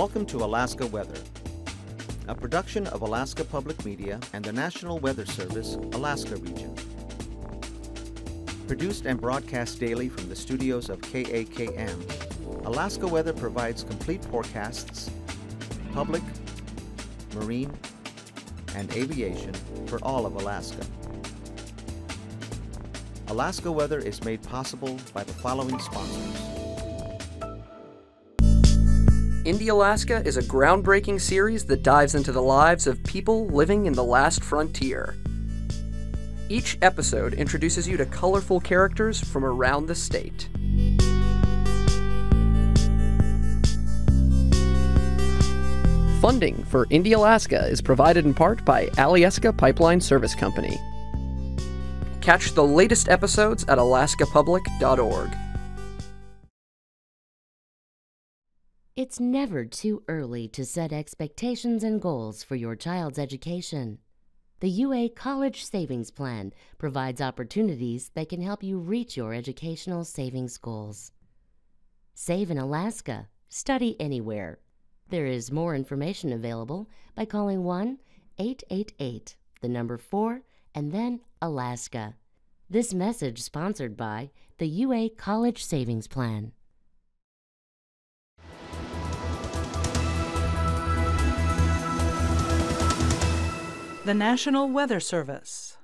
Welcome to Alaska Weather, a production of Alaska Public Media and the National Weather Service, Alaska Region. Produced and broadcast daily from the studios of KAKM, Alaska Weather provides complete forecasts, public, marine, and aviation for all of Alaska. Alaska Weather is made possible by the following sponsors. Indie Alaska is a groundbreaking series that dives into the lives of people living in the last frontier. Each episode introduces you to colorful characters from around the state. Funding for Indie Alaska is provided in part by Alyeska Pipeline Service Company. Catch the latest episodes at alaskapublic.org. It's never too early to set expectations and goals for your child's education. The UA College Savings Plan provides opportunities that can help you reach your educational savings goals. Save in Alaska. Study anywhere. There is more information available by calling 1 888, the number 4, and then Alaska. This message sponsored by the UA College Savings Plan. The National Weather Service.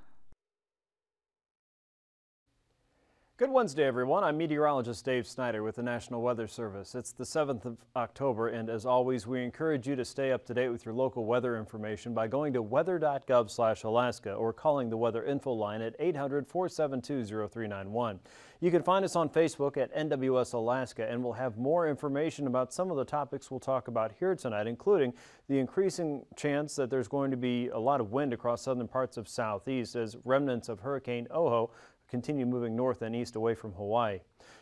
Good Wednesday, everyone. I'm meteorologist Dave Snider with the National Weather Service. It's the 7th of October, and as always, we encourage you to stay up to date with your local weather information by going to weather.gov/alaska or calling the Weather Info line at 800-472-0391. You can find us on Facebook at NWS Alaska, and we'll have more information about some of the topics we'll talk about here tonight, including the increasing chance that there's going to be a lot of wind across southern parts of southeast as remnants of Hurricane Oho continue moving north and east away from Hawaii.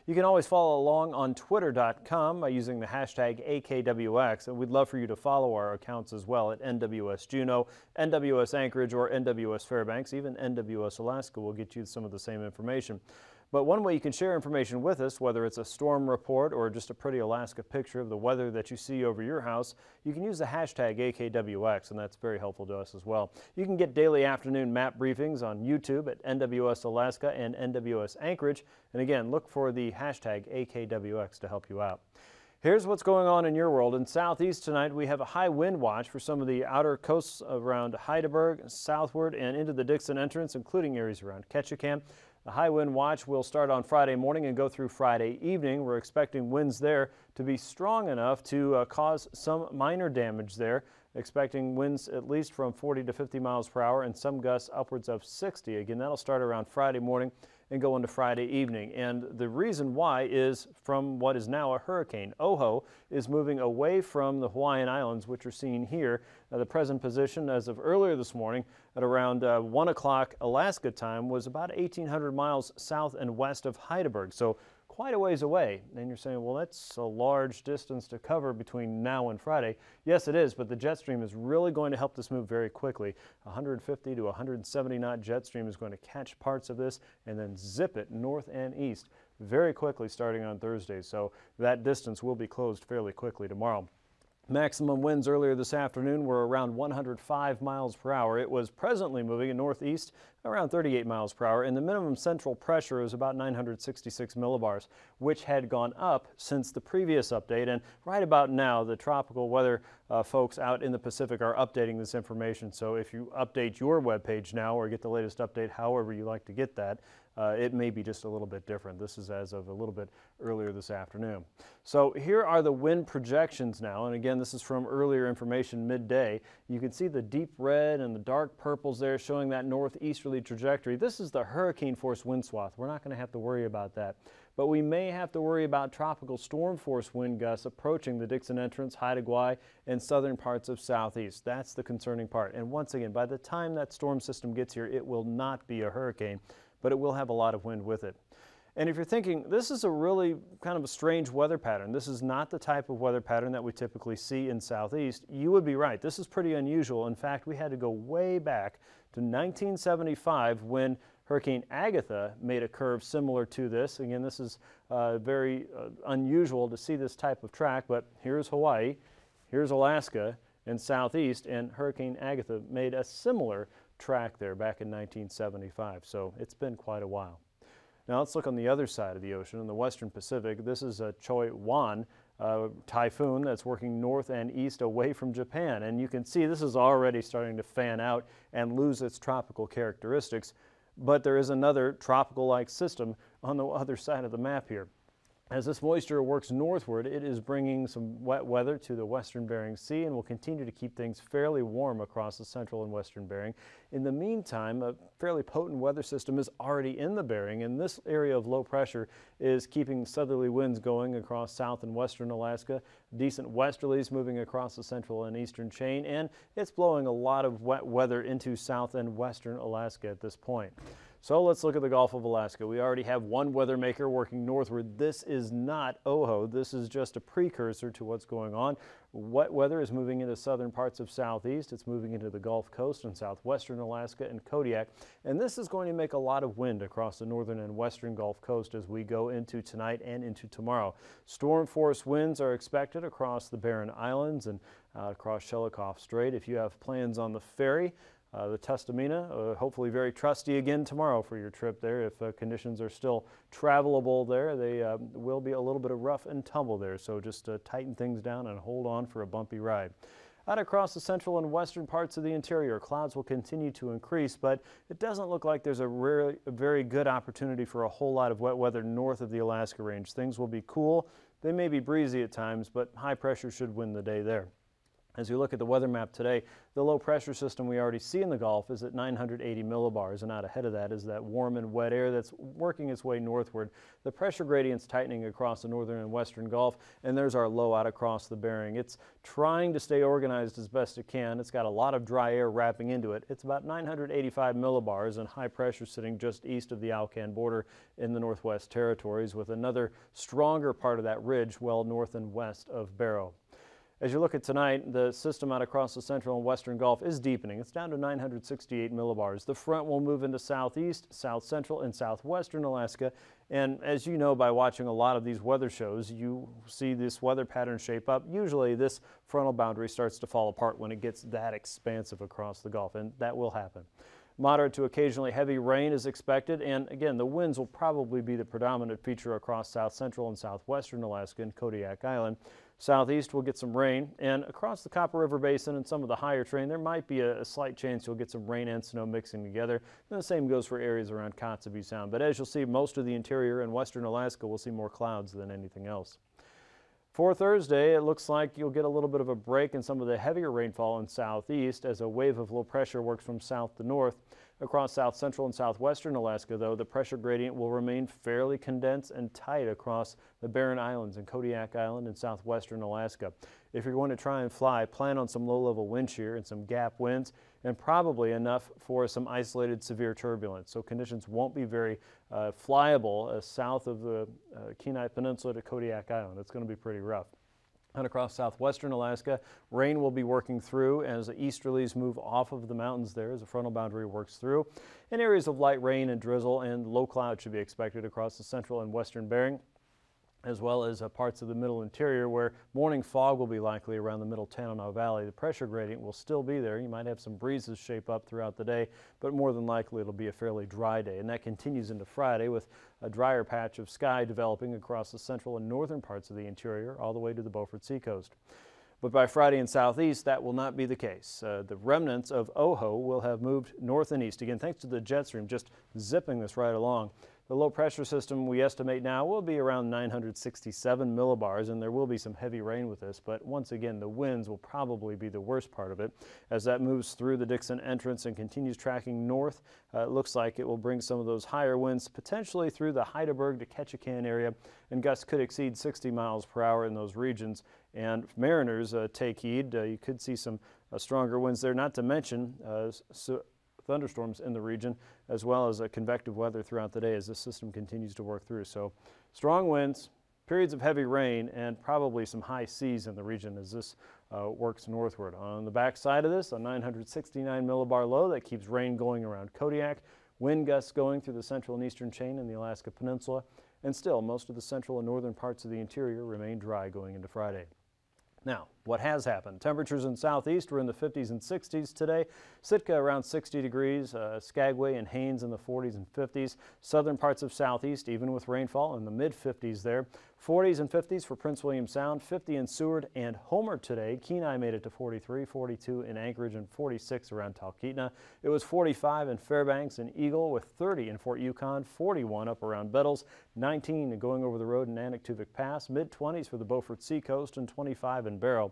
You can always follow along on twitter.com by using the hashtag AKWX, and we'd love for you to follow our accounts as well at NWS Juneau, NWS Anchorage, or NWS Fairbanks. Even NWS Alaska will get you some of the same information. But one way you can share information with us, whether it's a storm report or just a pretty Alaska picture of the weather that you see over your house, you can use the hashtag AKWX, and that's very helpful to us as well. You can get daily afternoon map briefings on YouTube at NWS Alaska and NWS Anchorage. And again, look for the hashtag AKWX to help you out. Here's what's going on in your world. In southeast tonight, we have a high wind watch for some of the outer coasts around Hydaburg, southward, and into the Dixon entrance, including areas around Ketchikan. The high wind watch will start on Friday morning and go through Friday evening. We're expecting winds there to be strong enough to uh, cause some minor damage there. Expecting winds at least from 40 to 50 miles per hour and some gusts upwards of 60. Again, that'll start around Friday morning and go into Friday evening. And the reason why is from what is now a hurricane. Oho is moving away from the Hawaiian Islands, which are seen here. The present position as of earlier this morning at around uh, 1 o'clock Alaska time was about 1,800 miles south and west of Hydaburg. So quite a ways away. And you're saying, well, that's a large distance to cover between now and Friday. Yes, it is, but the jet stream is really going to help this move very quickly. 150 to 170 knot jet stream is going to catch parts of this and then zip it north and east very quickly starting on Thursday. So that distance will be closed fairly quickly tomorrow. Maximum winds earlier this afternoon were around 105 miles per hour. It was presently moving in northeast around 38 miles per hour, and the minimum central pressure is about 966 millibars, which had gone up since the previous update. And right about now, the tropical weather uh, folks out in the Pacific are updating this information. So if you update your web page now or get the latest update, however you like to get that, uh, it may be just a little bit different. This is as of a little bit earlier this afternoon. So here are the wind projections now. And again, this is from earlier information midday. You can see the deep red and the dark purples there showing that northeasterly trajectory. This is the hurricane force wind swath. We're not going to have to worry about that. But we may have to worry about tropical storm force wind gusts approaching the Dixon entrance, Haida Gwaii, and southern parts of southeast. That's the concerning part. And once again, by the time that storm system gets here, it will not be a hurricane but it will have a lot of wind with it. And if you're thinking, this is a really kind of a strange weather pattern, this is not the type of weather pattern that we typically see in Southeast, you would be right. This is pretty unusual. In fact, we had to go way back to 1975 when Hurricane Agatha made a curve similar to this. Again, this is uh, very uh, unusual to see this type of track, but here's Hawaii. Here's Alaska and southeast, and Hurricane Agatha made a similar track there back in 1975, so it's been quite a while. Now let's look on the other side of the ocean, in the western Pacific. This is a Choi Wan uh, typhoon that's working north and east away from Japan. And you can see this is already starting to fan out and lose its tropical characteristics. But there is another tropical-like system on the other side of the map here. As this moisture works northward, it is bringing some wet weather to the western Bering Sea and will continue to keep things fairly warm across the central and western Bering. In the meantime, a fairly potent weather system is already in the Bering, and this area of low pressure is keeping southerly winds going across south and western Alaska, decent westerlies moving across the central and eastern chain, and it's blowing a lot of wet weather into south and western Alaska at this point. So let's look at the Gulf of Alaska. We already have one weather maker working northward. This is not OHO. This is just a precursor to what's going on. Wet weather is moving into southern parts of southeast. It's moving into the Gulf Coast and southwestern Alaska and Kodiak. And this is going to make a lot of wind across the northern and western Gulf Coast as we go into tonight and into tomorrow. Storm force winds are expected across the Barren Islands and uh, across Shelikof Strait. If you have plans on the ferry, uh, the Tustumena, uh, hopefully very trusty again tomorrow for your trip there. If uh, conditions are still travelable there, they um, will be a little bit of rough and tumble there. So just uh, tighten things down and hold on for a bumpy ride. Out across the central and western parts of the interior, clouds will continue to increase, but it doesn't look like there's a, rarely, a very good opportunity for a whole lot of wet weather north of the Alaska Range. Things will be cool. They may be breezy at times, but high pressure should win the day there. As you look at the weather map today, the low pressure system we already see in the Gulf is at 980 millibars, and out ahead of that is that warm and wet air that's working its way northward. The pressure gradient's tightening across the northern and western Gulf, and there's our low out across the Bering. It's trying to stay organized as best it can. It's got a lot of dry air wrapping into it. It's about 985 millibars and high pressure sitting just east of the Alcan border in the Northwest Territories with another stronger part of that ridge well north and west of Barrow. As you look at tonight, the system out across the central and western Gulf is deepening. It's down to 968 millibars. The front will move into southeast, south central, and southwestern Alaska. And as you know by watching a lot of these weather shows, you see this weather pattern shape up. Usually this frontal boundary starts to fall apart when it gets that expansive across the Gulf, and that will happen. Moderate to occasionally heavy rain is expected, and again, the winds will probably be the predominant feature across south central and southwestern Alaska and Kodiak Island. Southeast will get some rain, and across the Copper River Basin and some of the higher terrain, there might be a, a, slight chance you'll get some rain and snow mixing together. And the same goes for areas around Kotzebue Sound. But as you'll see, most of the interior and western Alaska will see more clouds than anything else. For Thursday, it looks like you'll get a little bit of a break in some of the heavier rainfall in southeast as a wave of low pressure works from south to north. Across south central and southwestern Alaska, though, the pressure gradient will remain fairly condensed and tight across the Barren Islands and Kodiak Island in southwestern Alaska. If you're going to try and fly, plan on some low-level wind shear and some gap winds, and probably enough for some isolated severe turbulence. So conditions won't be very uh, flyable uh, south of the uh, Kenai Peninsula to Kodiak Island. It's going to be pretty rough and across southwestern Alaska. Rain will be working through as the easterlies move off of the mountains there as the frontal boundary works through. And areas of light rain and drizzle and low cloud should be expected across the central and western Bering as well as uh, parts of the middle interior where morning fog will be likely around the middle Tanana Valley. The pressure gradient will still be there. You might have some breezes shape up throughout the day, but more than likely it'll be a fairly dry day. And that continues into Friday with a drier patch of sky developing across the central and northern parts of the interior all the way to the Beaufort Seacoast. But by Friday in southeast, that will not be the case. Uh, the remnants of OHO will have moved north and east. Again, thanks to the jet stream just zipping this right along. The low pressure system we estimate now will be around 967 millibars and there will be some heavy rain with this, but once again the winds will probably be the worst part of it. As that moves through the Dixon entrance and continues tracking north, uh, it looks like it will bring some of those higher winds potentially through the Hydaburg to Ketchikan area and gusts could exceed 60 miles per hour in those regions. And mariners uh, take heed. Uh, you could see some uh, stronger winds there, not to mention uh, so thunderstorms in the region, as well as a convective weather throughout the day as this system continues to work through. So strong winds, periods of heavy rain, and probably some high seas in the region as this uh, works northward. On the back side of this, a 969 millibar low that keeps rain going around Kodiak, wind gusts going through the central and eastern chain in the Alaska Peninsula, and still most of the central and northern parts of the interior remain dry going into Friday. Now, what has happened. Temperatures in southeast were in the 50s and 60s today. Sitka around 60 degrees, uh, Skagway and Haines in the 40s and 50s. Southern parts of southeast, even with rainfall, in the mid 50s there. 40s and 50s for Prince William Sound, 50 in Seward and Homer today. Kenai made it to 43, 42 in Anchorage, and 46 around Talkeetna. It was 45 in Fairbanks and Eagle, with 30 in Fort Yukon, 41 up around Bettles, 19 going over the road in Anaktuvuk Pass, mid 20s for the Beaufort Seacoast, and 25 in Barrow.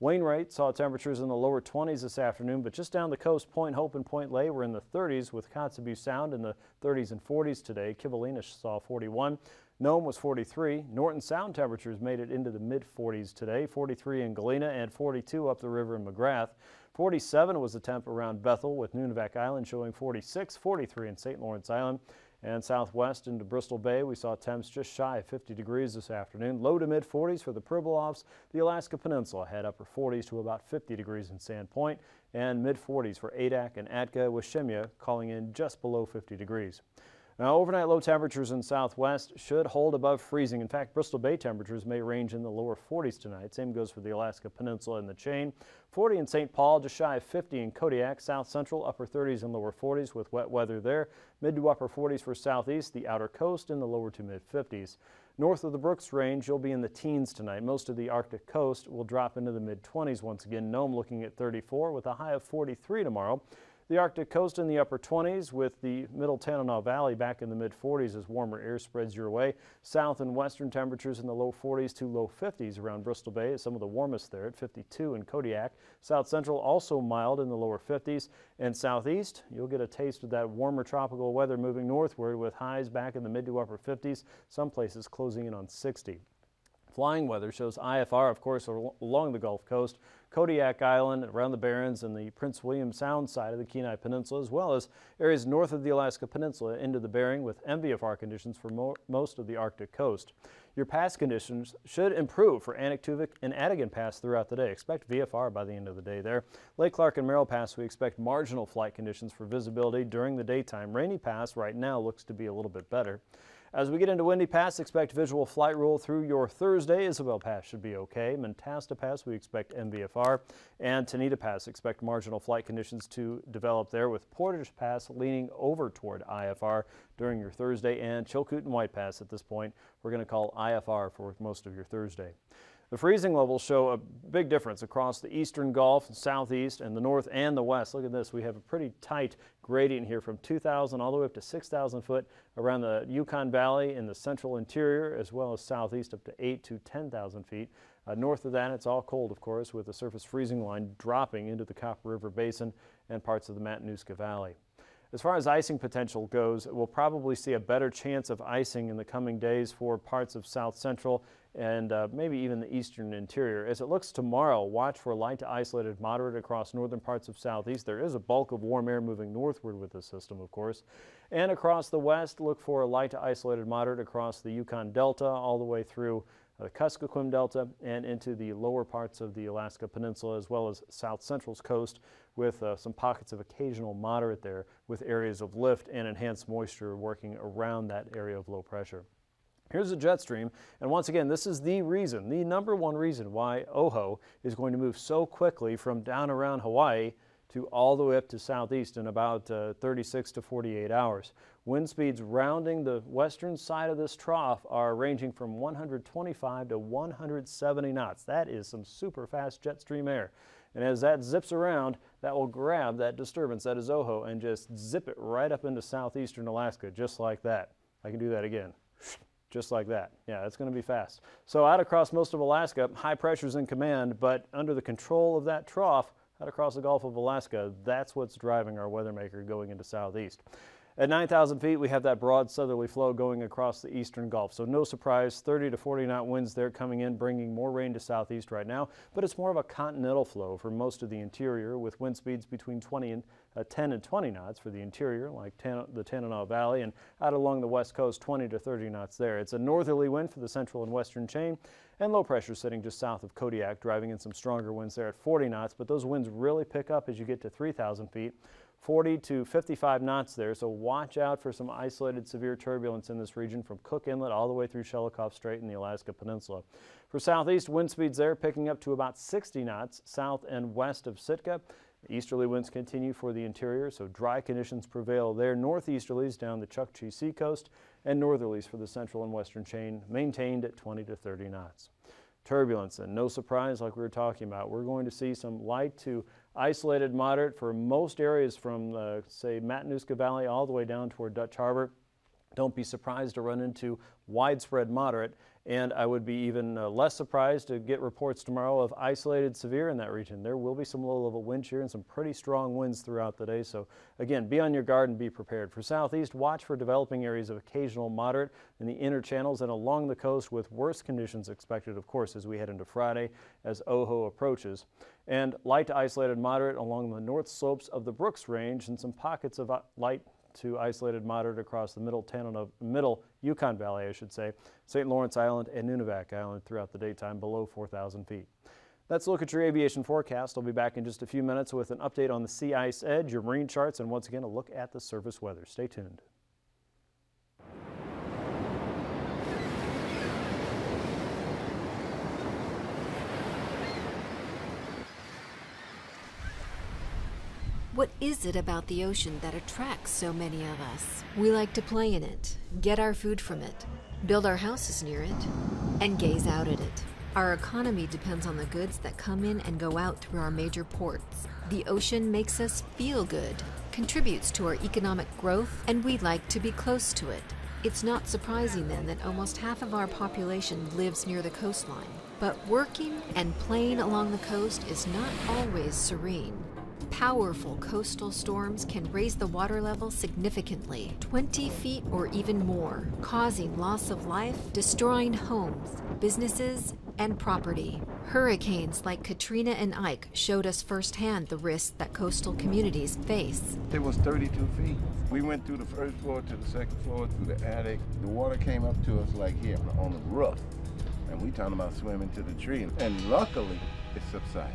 Wainwright saw temperatures in the lower 20s this afternoon, but just down the coast, Point Hope and Point Lay were in the 30s, with Kotzebue Sound in the 30s and 40s today. Kivalina saw 41. Nome was 43. Norton Sound temperatures made it into the mid 40s today, 43 in Galena and 42 up the river in McGrath. 47 was the temp around Bethel with Nunivak Island showing 46, 43 in St. Lawrence Island. And southwest into Bristol Bay, we saw temps just shy of 50 degrees this afternoon. Low to mid 40s for the Pribilofs. The Alaska Peninsula had upper 40s to about 50 degrees in Sandpoint and mid 40s for Adak and Atka with Shemya calling in just below 50 degrees. Now, overnight low temperatures in southwest should hold above freezing. In fact, Bristol Bay temperatures may range in the lower 40s tonight. Same goes for the Alaska Peninsula and the chain. 40 in St. Paul, just shy of 50 in Kodiak. South Central, upper 30s and lower 40s with wet weather there. Mid to upper 40s for southeast, the outer coast in the lower to mid 50s. North of the Brooks Range, you'll be in the teens tonight. Most of the Arctic coast will drop into the mid 20s once again. Nome looking at 34 with a high of 43 tomorrow. The Arctic coast in the upper 20s with the middle Tanana Valley back in the mid 40s as warmer air spreads your way. South and western temperatures in the low 40s to low 50s around Bristol Bay, is some of the warmest there at 52 in Kodiak. South central also mild in the lower 50s. And southeast, you'll get a taste of that warmer tropical weather moving northward with highs back in the mid to upper 50s, some places closing in on 60. Flying weather shows IFR, of course, along the Gulf Coast, Kodiak Island, around the Barrens, and the Prince William Sound side of the Kenai Peninsula, as well as areas north of the Alaska Peninsula into the Bering with MVFR conditions for mo most of the Arctic coast. Your pass conditions should improve for Anaktuvuk and Atigun Pass throughout the day. Expect VFR by the end of the day there. Lake Clark and Merrill Pass, we expect marginal flight conditions for visibility during the daytime. Rainy Pass right now looks to be a little bit better. As we get into Windy Pass, expect visual flight rule through your Thursday. Isabel Pass should be okay. Mentasta Pass, we expect MVFR. And Tahneta Pass, expect marginal flight conditions to develop there with Portage Pass leaning over toward IFR during your Thursday. And Chilkoot and White Pass at this point, we're going to call IFR for most of your Thursday. The freezing levels show a big difference across the eastern Gulf, and southeast, and the north and the west. Look at this. We have a pretty tight gradient here from 2,000 all the way up to 6,000 foot around the Yukon Valley in the central interior, as well as southeast up to 8 to 10,000 feet. Uh, north of that, it's all cold, of course, with the surface freezing line dropping into the Copper River Basin and parts of the Matanuska Valley. As far as icing potential goes, we'll probably see a better chance of icing in the coming days for parts of south central and uh, maybe even the eastern interior. As it looks tomorrow, watch for light to isolated moderate across northern parts of southeast. There is a bulk of warm air moving northward with this system, of course. And across the west, look for a light to isolated moderate across the Yukon Delta all the way through the Kuskokwim Delta and into the lower parts of the Alaska Peninsula as well as south central's coast with uh, some pockets of occasional moderate there with areas of lift and enhanced moisture working around that area of low pressure. Here's a jet stream, and once again, this is the reason, the number one reason why OHO is going to move so quickly from down around Hawaii to all the way up to southeast in about uh, 36 to 48 hours. Wind speeds rounding the western side of this trough are ranging from 125 to 170 knots. That is some super fast jet stream air. And as that zips around, that will grab that disturbance, that is OHO, and just zip it right up into southeastern Alaska, just like that. I can do that again. Just like that. Yeah, it's going to be fast. So out across most of Alaska, high pressures in command, but under the control of that trough, out across the Gulf of Alaska, that's what's driving our weather maker going into southeast. At 9,000 feet, we have that broad southerly flow going across the eastern Gulf. So no surprise, 30 to 40 knot winds there coming in, bringing more rain to southeast right now. But it's more of a continental flow for most of the interior with wind speeds between 20 and uh, 10 and 20 knots for the interior, like Tan the Tanana Valley, and out along the west coast, 20 to 30 knots there. It's a northerly wind for the central and western chain, and low pressure sitting just south of Kodiak, driving in some stronger winds there at 40 knots. But those winds really pick up as you get to 3,000 feet. 40 to 55 knots there, so watch out for some isolated severe turbulence in this region from Cook Inlet all the way through Shelikof Strait in the Alaska Peninsula. For southeast, wind speeds there picking up to about 60 knots south and west of Sitka. Easterly winds continue for the interior, so dry conditions prevail there. Northeasterlies down the Chukchi seacoast and northerlies for the central and western chain maintained at 20 to 30 knots. Turbulence, and no surprise like we were talking about, we're going to see some light to isolated moderate for most areas from, say, Matanuska Valley all the way down toward Dutch Harbor. Don't be surprised to run into widespread moderate, and I would be even uh, less surprised to get reports tomorrow of isolated severe in that region. There will be some low-level wind shear and some pretty strong winds throughout the day, so again, be on your guard and be prepared. For southeast, watch for developing areas of occasional moderate in the inner channels and along the coast with worse conditions expected, of course, as we head into Friday as Oho approaches. And light to isolated moderate along the north slopes of the Brooks Range and some pockets of uh, light to isolated moderate across the middle Tanana, middle Yukon Valley, I should say, St. Lawrence Island and Nunivak Island throughout the daytime below 4,000 feet. That's a look at your aviation forecast. I'll be back in just a few minutes with an update on the sea ice edge, your marine charts, and once again a look at the surface weather. Stay tuned. What is it about the ocean that attracts so many of us? We like to play in it, get our food from it, build our houses near it, and gaze out at it. Our economy depends on the goods that come in and go out through our major ports. The ocean makes us feel good, contributes to our economic growth, and we like to be close to it. It's not surprising then that almost half of our population lives near the coastline. But working and playing along the coast is not always serene. Powerful coastal storms can raise the water level significantly, 20 feet or even more, causing loss of life, destroying homes, businesses, and property. Hurricanes like Katrina and Ike showed us firsthand the risks that coastal communities face. It was 32 feet. We went through the first floor to the second floor, through the attic. The water came up to us like here on the roof. And we talking about swimming to the tree. And luckily, it subsided.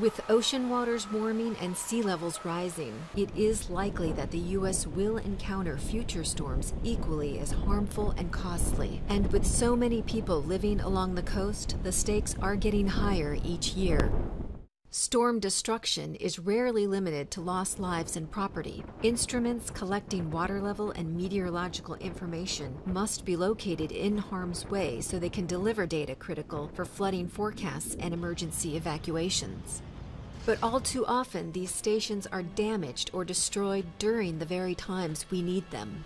With ocean waters warming and sea levels rising, it is likely that the U.S. will encounter future storms equally as harmful and costly. And with so many people living along the coast, the stakes are getting higher each year. Storm destruction is rarely limited to lost lives and property. Instruments collecting water level and meteorological information must be located in harm's way so they can deliver data critical for flooding forecasts and emergency evacuations. But all too often, these stations are damaged or destroyed during the very times we need them.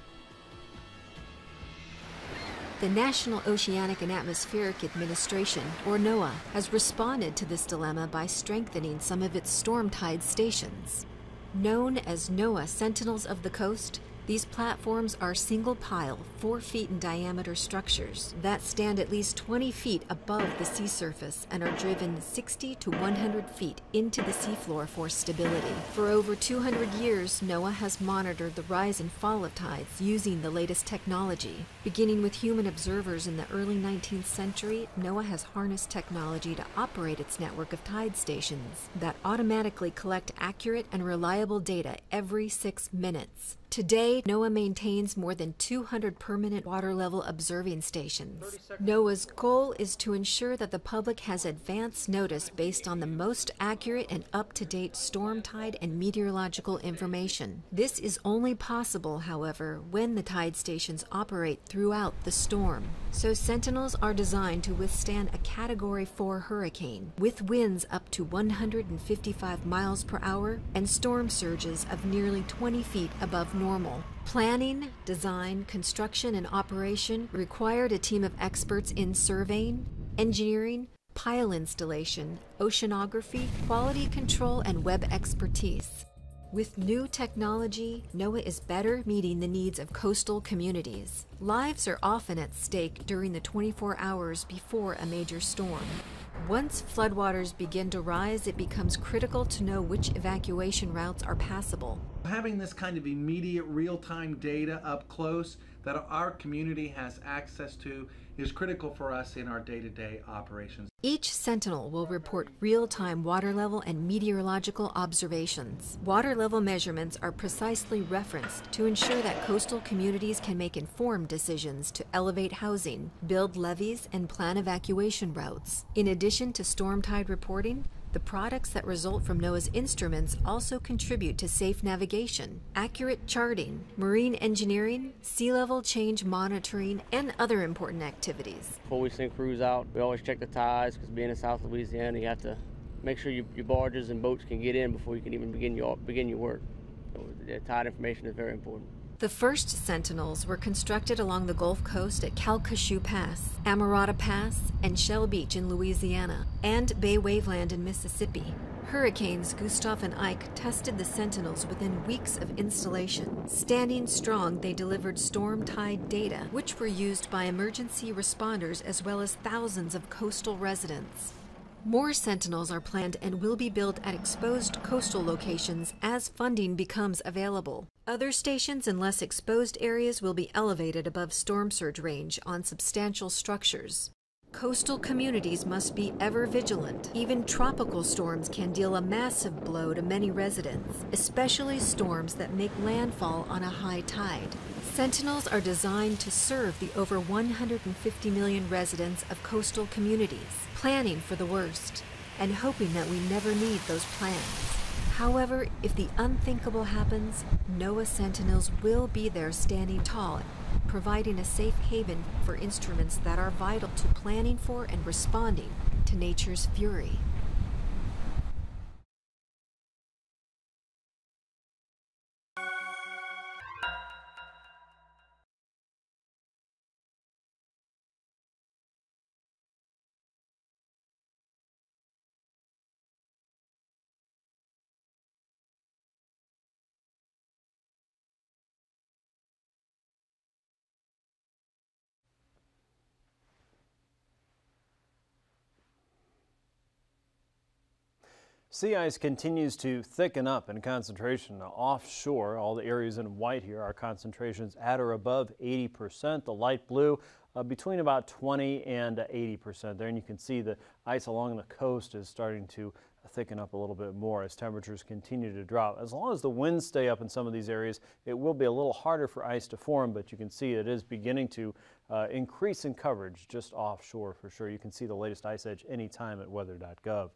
The National Oceanic and Atmospheric Administration, or NOAA, has responded to this dilemma by strengthening some of its storm tide stations. Known as NOAA Sentinels of the Coast, these platforms are single pile, 4 feet in diameter structures that stand at least 20 feet above the sea surface and are driven 60 to 100 feet into the seafloor for stability. For over 200 years, NOAA has monitored the rise and fall of tides using the latest technology. Beginning with human observers in the early 19th century, NOAA has harnessed technology to operate its network of tide stations that automatically collect accurate and reliable data every six minutes. Today, NOAA maintains more than 200 permanent water level observing stations. NOAA's goal is to ensure that the public has advance notice based on the most accurate and up to date storm tide and meteorological information. This is only possible, however, when the tide stations operate throughout the storm. So, Sentinels are designed to withstand a Category 4 hurricane with winds up to 155 miles per hour and storm surges of nearly 20 feet above normal. Planning, design, construction, and operation required a team of experts in surveying, engineering, pile installation, oceanography, quality control, and web expertise. With new technology, NOAA is better meeting the needs of coastal communities. Lives are often at stake during the 24 hours before a major storm. Once floodwaters begin to rise, it becomes critical to know which evacuation routes are passable. Having this kind of immediate real-time data up close, that our community has access to is critical for us in our day-to-day operations. Each sentinel will report real-time water level and meteorological observations. Water level measurements are precisely referenced to ensure that coastal communities can make informed decisions to elevate housing, build levees, and plan evacuation routes. In addition to storm tide reporting, the products that result from NOAA's instruments also contribute to safe navigation, accurate charting, marine engineering, sea level change monitoring, and other important activities. Before we send crews out, we always check the tides because being in South Louisiana, you have to make sure you, your barges and boats can get in before you can even begin your begin your work. So the tide information is very important. The first Sentinels were constructed along the Gulf Coast at Calcasieu Pass, Amerada Pass, and Shell Beach in Louisiana, and Bay Waveland in Mississippi. Hurricanes Gustav and Ike tested the Sentinels within weeks of installation. Standing strong, they delivered storm tide data, which were used by emergency responders as well as thousands of coastal residents. More Sentinels are planned and will be built at exposed coastal locations as funding becomes available. Other stations in less exposed areas will be elevated above storm surge range on substantial structures. Coastal communities must be ever vigilant. Even tropical storms can deal a massive blow to many residents, especially storms that make landfall on a high tide. Sentinels are designed to serve the over 150 million residents of coastal communities, planning for the worst and hoping that we never need those plans. However, if the unthinkable happens, NOAA Sentinels will be there standing tall providing a safe haven for instruments that are vital to planning for and responding to nature's fury. Sea ice continues to thicken up in concentration offshore. All the areas in white here are concentrations at or above 80%. The light blue uh, between about 20 and 80% there. And you can see the ice along the coast is starting to thicken up a little bit more as temperatures continue to drop. As long as the winds stay up in some of these areas, it will be a little harder for ice to form, but you can see it is beginning to uh, increase in coverage just offshore for sure. You can see the latest ice edge anytime at weather.gov.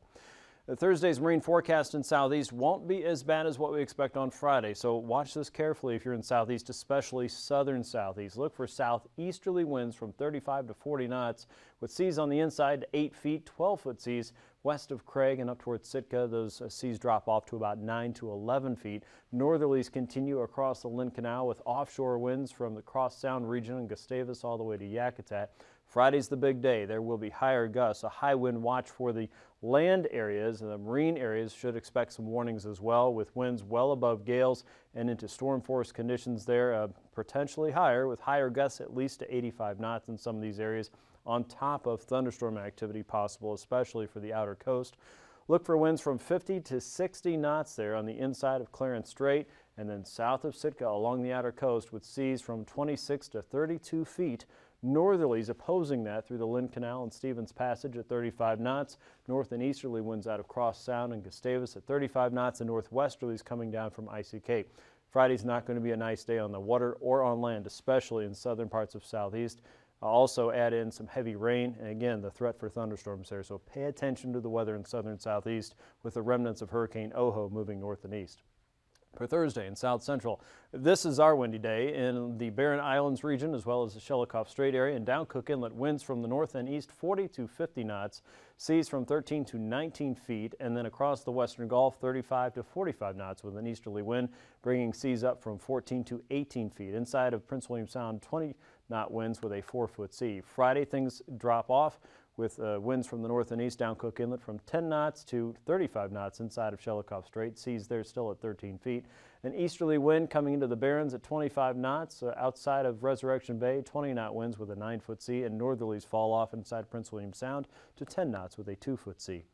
Thursday's marine forecast in southeast won't be as bad as what we expect on Friday, so watch this carefully if you're in southeast, especially southern southeast. Look for southeasterly winds from 35 to 40 knots with seas on the inside to 8 feet, 12 foot seas west of Craig and up towards Sitka. Those uh, seas drop off to about 9 to 11 feet. Northerlies continue across the Lynn Canal with offshore winds from the Cross Sound region and Gustavus all the way to Yakutat. Friday's the big day. There will be higher gusts, a high wind watch for the land areas and the marine areas should expect some warnings as well with winds well above gales and into storm force conditions there, uh, potentially higher with higher gusts at least to 85 knots in some of these areas on top of thunderstorm activity possible, especially for the outer coast. Look for winds from 50 to 60 knots there on the inside of Clarence Strait and then south of Sitka along the outer coast with seas from 26 to 32 feet Northerlies opposing that through the Lynn Canal and Stevens Passage at 35 knots. North and easterly winds out of Cross Sound and Gustavus at 35 knots and northwesterlies coming down from Icy Cape. Friday's not going to be a nice day on the water or on land, especially in southern parts of southeast. I'll also add in some heavy rain and again the threat for thunderstorms there. So pay attention to the weather in southern southeast with the remnants of Hurricane Oho moving north and east for Thursday in South Central. This is our windy day in the Barren Islands region as well as the Shelikof Strait area and down Cook Inlet winds from the north and east 40 to 50 knots, seas from 13 to 19 feet and then across the western Gulf 35 to 45 knots with an easterly wind bringing seas up from 14 to 18 feet. Inside of Prince William Sound 20 knot winds with a 4 foot sea. Friday things drop off with uh, winds from the north and east down Cook Inlet from 10 knots to 35 knots inside of Shelikof Strait. Seas there still at 13 feet. An easterly wind coming into the Barrens at 25 knots uh, outside of Resurrection Bay, 20 knot winds with a 9 foot sea, and northerlies fall off inside Prince William Sound to 10 knots with a 2 foot sea.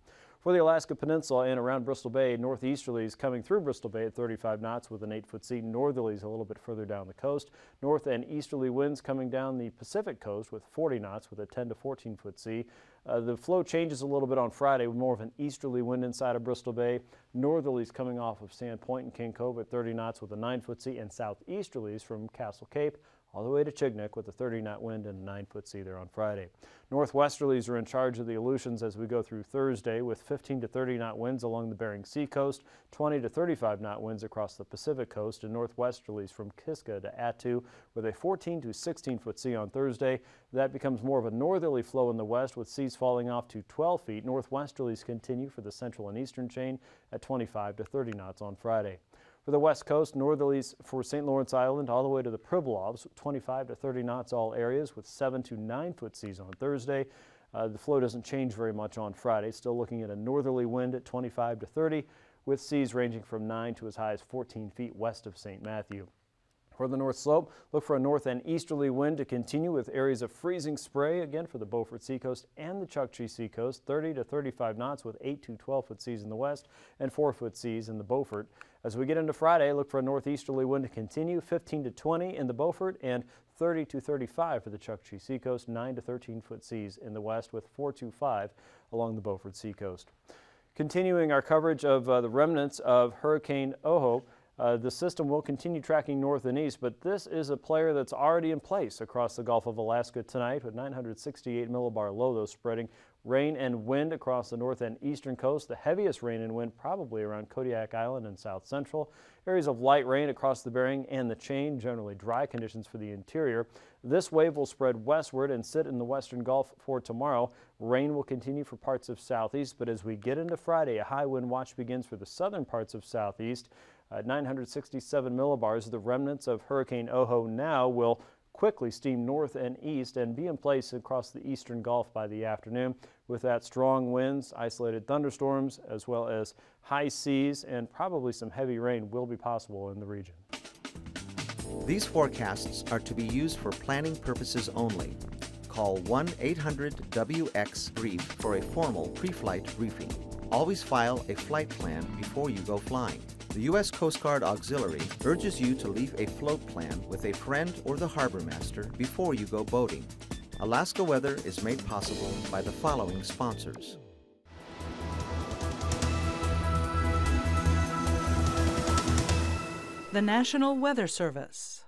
For the Alaska Peninsula and around Bristol Bay, northeasterlies coming through Bristol Bay at 35 knots with an 8-foot sea. Northerlies a little bit further down the coast. North and easterly winds coming down the Pacific coast with 40 knots with a 10 to 14-foot sea. Uh, the flow changes a little bit on Friday with more of an easterly wind inside of Bristol Bay. Northerlies coming off of Sand Point and King Cove at 30 knots with a 9-foot sea and southeasterlies from Castle Cape all the way to Chignik with a 30 knot wind and a 9 foot sea there on Friday. Northwesterlies are in charge of the Aleutians as we go through Thursday with 15 to 30 knot winds along the Bering Sea coast, 20 to 35 knot winds across the Pacific coast, and northwesterlies from Kiska to Attu with a 14 to 16 foot sea on Thursday. That becomes more of a northerly flow in the west with seas falling off to 12 feet. Northwesterlies continue for the central and eastern chain at 25 to 30 knots on Friday. For the west coast, northerlies for St. Lawrence Island all the way to the Pribilofs, 25 to 30 knots all areas with 7 to 9 foot seas on Thursday. Uh, the flow doesn't change very much on Friday. Still looking at a northerly wind at 25 to 30 with seas ranging from 9 to as high as 14 feet west of St. Matthew. For the north slope, look for a north and easterly wind to continue with areas of freezing spray again for the Beaufort Seacoast and the Chukchi Seacoast, 30 to 35 knots with 8 to 12 foot seas in the west and 4 foot seas in the Beaufort. As we get into Friday, look for a northeasterly wind to continue, 15 to 20 in the Beaufort and 30 to 35 for the Chukchi Seacoast, 9 to 13 foot seas in the west with 4 to 5 along the Beaufort Seacoast. Continuing our coverage of uh, the remnants of Hurricane Oho, uh, the system will continue tracking north and east, but this is a player that's already in place across the Gulf of Alaska tonight with 968 millibar low, though spreading rain and wind across the north and eastern coast. The heaviest rain and wind probably around Kodiak Island and south central. Areas of light rain across the Bering and the chain, generally dry conditions for the interior. This wave will spread westward and sit in the western Gulf for tomorrow. Rain will continue for parts of southeast, but as we get into Friday, a high wind watch begins for the southern parts of southeast. Uh, At 967 millibars, the remnants of Hurricane Oho now will quickly steam north and east and be in place across the eastern Gulf by the afternoon. With that, strong winds, isolated thunderstorms, as well as high seas and probably some heavy rain will be possible in the region. These forecasts are to be used for planning purposes only. Call 1-800-WX-BRIEF for a formal pre-flight briefing. Always file a flight plan before you go flying. The U.S. Coast Guard Auxiliary urges you to leave a float plan with a friend or the harbor master before you go boating. Alaska Weather is made possible by the following sponsors. The National Weather Service.